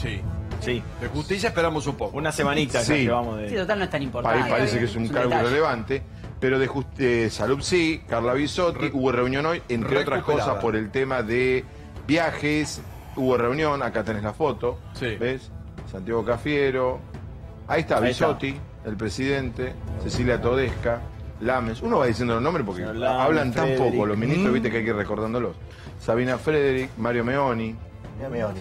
Sí. Sí. De justicia esperamos un poco. Una semanita Sí. ya llevamos Sí, de... total no es tan importante. parece que es un Es cargo detalle. relevante. Pero de, just- de salud sí, Carla Bisotti, Re- hubo reunión hoy, entre otras cosas por el tema de viajes, hubo reunión, acá tenés la foto, Sí. ¿ves? Santiago Cafiero, ahí está Ahí está. Bisotti, el presidente, Cecilia Todesca, Lames, uno va diciendo los nombres porque Lames, hablan tan Frederick. poco, los ministros, Mm. viste que hay que ir recordándolos. Sabina Frederick, Mario Meoni,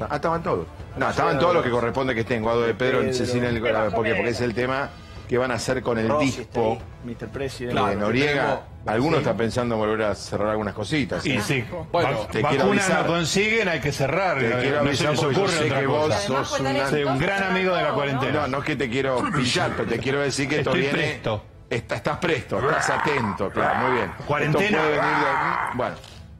Ah, estaban todos. No, estaban todos los que corresponde que estén. Guado de Pedro, Pedro. Cecilia, el- porque, porque es el tema que van a hacer con el Rossi dispo Mr. President. Claro, de Noriega. Algunos están pensando en volver a cerrar algunas cositas. Y sí, Bueno, te quiero avisar. no consiguen, hay que cerrar. Te no, quiero no se avisar les porque yo sé que vos Además, sos una... Un gran amigo de la cuarentena. No, no es que te quiero pillar, pero te quiero decir que esto Estoy viene... presto. Está- estás presto, estás atento, claro, muy bien. Cuarentena. Esto puede venir de- Bueno,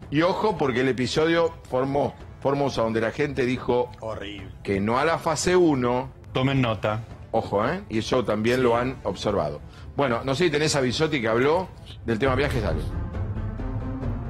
y ojo porque el episodio formó Formosa, donde la gente dijo Horrible. que no a la fase 1, Tomen nota. Ojo, ¿eh? Y eso también lo han observado. Bueno, no sé si tenés a Bisotti que habló del tema viajes, dale.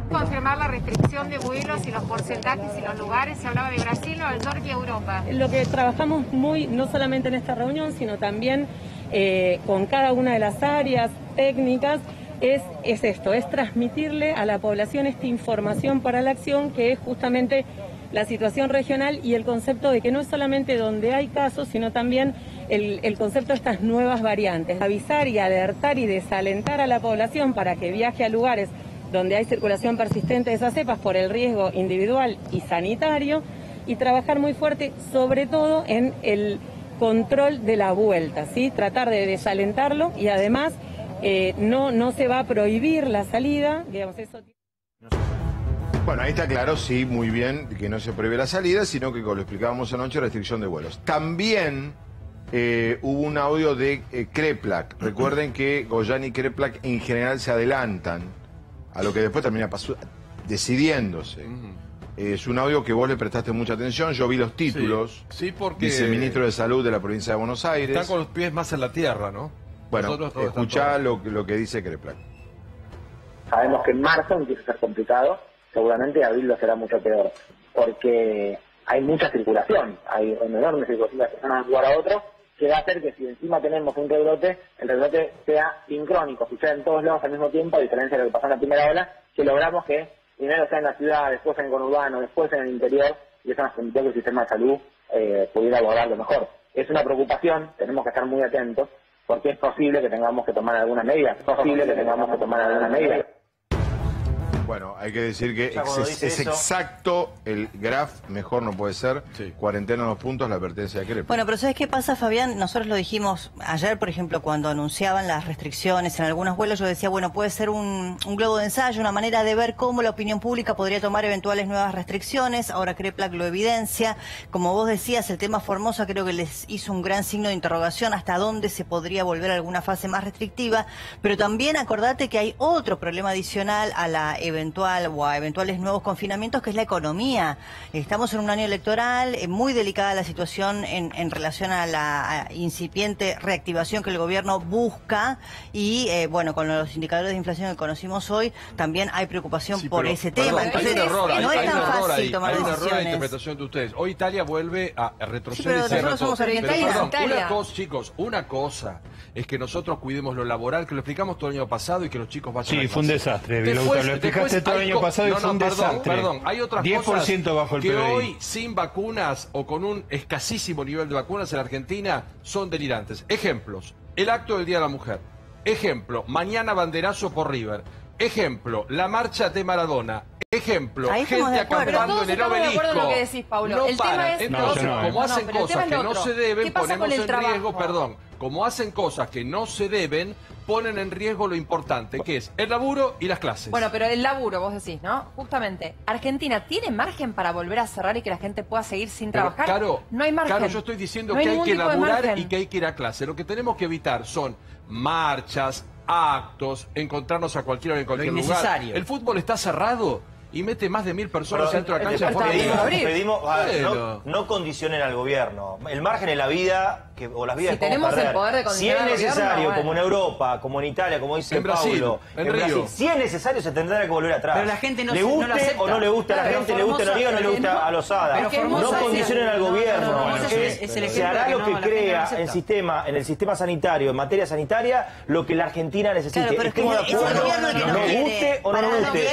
confirmar la restricción de vuelos y los porcentajes y los lugares. Se hablaba de Brasil, Nueva York y Europa. Lo que trabajamos muy, no solamente en esta reunión, sino también eh, con cada una de las áreas técnicas, es, es esto, es transmitirle a la población esta información para la acción, que es justamente la situación regional y el concepto de que no es solamente donde hay casos, sino también el, el concepto de estas nuevas variantes. Avisar y alertar y desalentar a la población para que viaje a lugares donde hay circulación persistente de esas cepas por el riesgo individual y sanitario y trabajar muy fuerte sobre todo en el control de la vuelta, ¿sí? tratar de desalentarlo y además eh, no, no se va a prohibir la salida, digamos, eso... Bueno, ahí está claro, sí, muy bien, que no se prohíbe la salida, sino que, como lo explicábamos anoche, restricción de vuelos. También eh, hubo un audio de eh, Kreplak. Recuerden que Goyan y Kreplak en general se adelantan a lo que después termina pasu- decidiéndose. Es un audio que vos le prestaste mucha atención, yo vi los títulos. Sí, porque- Viceministro de Salud de la provincia de Buenos Aires. Están con los pies más en la tierra, ¿no? Bueno, escuchá lo, que- lo que dice Kreplak. Sabemos que en marzo empieza a ser complicado, seguramente abril lo será mucho peor, porque hay mucha circulación, hay una enorme circulación de personas a otro, que va a hacer que si encima tenemos un rebrote, el rebrote sea sincrónico, suceda en todos lados al mismo tiempo, a diferencia de lo que pasó en la primera ola, que logramos que primero sea en la ciudad, después en el conurbano, después en el interior, y eso nos permitió que el sistema de salud eh, pudiera abordarlo mejor. Es una preocupación, tenemos que estar muy atentos, porque es posible que tengamos que tomar algunas medidas, es posible que tengamos que tomar algunas medidas. Bueno, hay que decir que Ya es, dice es eso- exacto el graph, mejor no puede ser. Sí. Cuarentena dos puntos, la advertencia de Kreplak. Bueno, pero ¿sabes qué pasa, Fabián? Nosotros lo dijimos ayer, por ejemplo, cuando anunciaban las restricciones en algunos vuelos, yo decía, bueno, puede ser un, un globo de ensayo, una manera de ver cómo la opinión pública podría tomar eventuales nuevas restricciones. Ahora Kreplak lo evidencia. Como vos decías, el tema Formosa creo que les hizo un gran signo de interrogación hasta dónde se podría volver a alguna fase más restrictiva. Pero también acordate que hay otro problema adicional a la eventual o a eventuales nuevos confinamientos, que es la economía. Estamos en un año electoral, eh, muy delicada la situación en, en relación a la a incipiente reactivación que el gobierno busca y, eh, bueno, con los indicadores de inflación que conocimos hoy, también hay preocupación Sí, por pero, ese perdón, tema. hay Entonces, un error, hay, no es hay un tan error fácil ahí, tomar hay un error en la interpretación de ustedes. Hoy Italia vuelve a retroceder. Sí, pero somos. Pero, perdón, una cosa, chicos, una cosa es que nosotros cuidemos lo laboral, que lo explicamos todo el año pasado y que los chicos vayan Sí, a fue un desastre, Después- lo explicaste el año pasado y no, fue un no, perdón, desastre. Perdón, hay otras 10% cosas bajo el que PBI. hoy sin vacunas o con un escasísimo nivel de vacunas en Argentina son delirantes. Ejemplos, el acto del Día de la Mujer. Ejemplo, mañana banderazo por River. Ejemplo, la marcha de Maradona. Ejemplo, gente de acampando en el de obelisco. acuerdo en lo que decís, Paulo. No El tema paran. es- Entonces, No, no, como eh. hacen No, cosas que no se deben, ¿Qué pasa ponemos en riesgo, perdón, como hacen cosas que no se deben, ponen en riesgo lo importante, que es el laburo y las clases. Bueno, pero el laburo, vos decís, ¿no? Justamente, ¿Argentina tiene margen para volver a cerrar y que la gente pueda seguir sin Pero, trabajar? Caro, no hay margen. Caro, yo estoy diciendo No que hay que laburar y que hay que ir a clase. Lo que tenemos que evitar son marchas, actos, encontrarnos a cualquiera hora en cualquier lugar. innecesario. El fútbol está cerrado y mete más de mil personas dentro de la cancha pedimos, pedimos, a ver, no, no condicionen al gobierno. El margen en la vida, que, o las vidas Si que podemos tenemos el perder. poder de Si es gobierno, necesario, bueno. como en Europa, como en Italia, como dice En Brasil, Paulo, en Río. si es necesario, se tendrá que volver atrás. Pero la gente no le no guste lo o no le guste a la Claro, gente, le a Noriega o no le gusta pero a Lozada. no condicionen al no, no, gobierno. es, es se hará lo que crea el sistema, en el sistema sanitario, en materia sanitaria, lo que la Argentina necesite. Claro, pero es que Estemos de es el acuerdo, gobierno el que no nos quiere. Guste o no guste.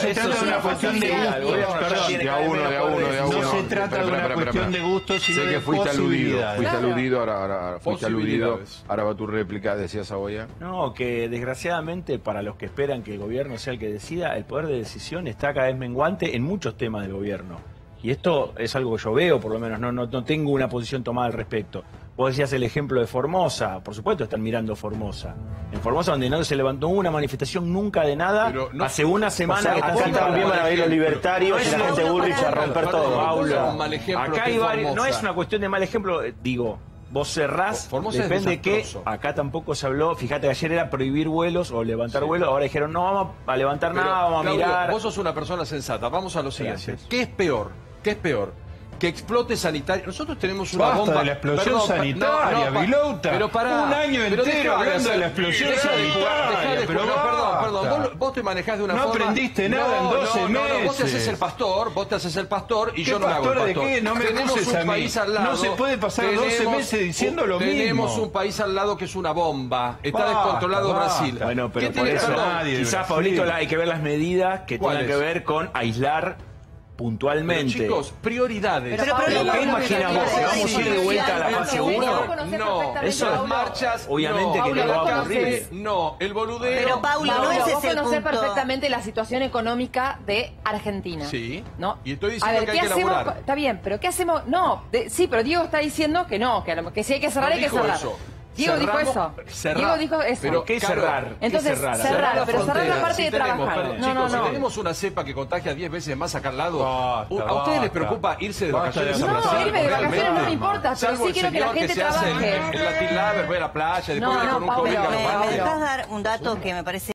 se trata de una cuestión de gusto. Perdón, de a uno, de a uno, de a uno. No se trata de Espera, una espera, cuestión espera. de gusto, sino Sé que fuiste aludido, fuiste aludido, ahora, fuiste aludido. Ahora va tu réplica, decía Saboya. No, que desgraciadamente para los que esperan que el gobierno sea el que decida, el poder de decisión está cada vez menguante en muchos temas del gobierno. Y esto es algo que yo veo, por lo menos, no, no, no tengo una posición tomada al respecto. Vos decías el ejemplo de Formosa, por supuesto están mirando Formosa. En Formosa, donde no se levantó una manifestación nunca de nada, no- hace una O semana sea, que están acá también van a venir los libertarios y la no, gente no, Bullrich a romper todo. Paula, acá hay varios- no es una cuestión de mal ejemplo, digo, vos cerrás, Formosa depende que acá tampoco se habló, fíjate que ayer era prohibir vuelos o levantar Sí. vuelos, ahora dijeron no vamos a levantar Pero, nada, vamos a mirar. Vos sos una persona sensata. Vamos a lo siguiente. Gracias. ¿Qué es peor? ¿Qué es peor? Que explote sanitario. Nosotros tenemos una Basta bomba. de la explosión pa- sanitaria, pa- Vilouta. Pero pará. Un año Pero entero hablando hacer- de la explosión deja sanitaria, de pero jugar. perdón, perdón. Vos, vos te manejás de una No forma. aprendiste nada en No, 12 no, no, no, Vos te haces meses. el pastor, vos te haces el pastor y ¿Qué yo no me hago el pastor de qué? No me tenemos un a mí. país al lado. No se puede pasar 12 meses diciendo lo Tenemos mismo. un país al lado que es una bomba. Está Basta, descontrolado basta. Brasil. Bueno, pero ¿Qué por eso perdón, nadie quizás. Pablito, hay que ver las medidas que tengan que ver con aislar Pero, puntualmente. chicos, prioridades. Pero, Pero, ¿qué imaginas vos? no, ¿Que vamos a ir de no, vuelta a la no, fase no, uno? vos conocés No, perfectamente eso a es las marchas. Obviamente no, que Paula, no vamos a abrir. No, el boludeo. Pero, Paulo, no ese vos es el punto. perfectamente la situación económica de Argentina. Sí. ¿No? Y estoy A diciendo ver, que hay ¿qué que hacemos? Está bien, pero ¿qué hacemos? No, de- sí, pero Diego está diciendo que no, que, a lo- que si hay que cerrar, No hay que cerrar. eso. Diego dijo Cerramos- eso. cerrar- Diego dijo eso. Pero ¿Qué cerrar? ¿Qué Entonces, cerrar? cerrar, la pero cerrar la parte Si de tenemos, trabajar. perdón, No, chicos, no, si no. tenemos una cepa que contagia 10 veces más acá al lado, Basta, ¿a ustedes les preocupa irse de vacaciones a No, irme de vacaciones no me importa, pero sí quiero que la gente se hace trabaje. en, en Latin Lover, voy a la playa, después No, no, con un los me- ¿Me barrios. dejas dar un dato que me parece